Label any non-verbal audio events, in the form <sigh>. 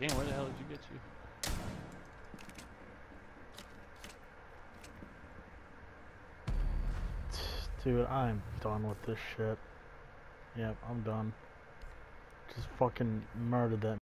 Damn, where the hell did you get you? <sighs> Dude, I'm done with this shit. Yep, I'm done. Just fucking murdered that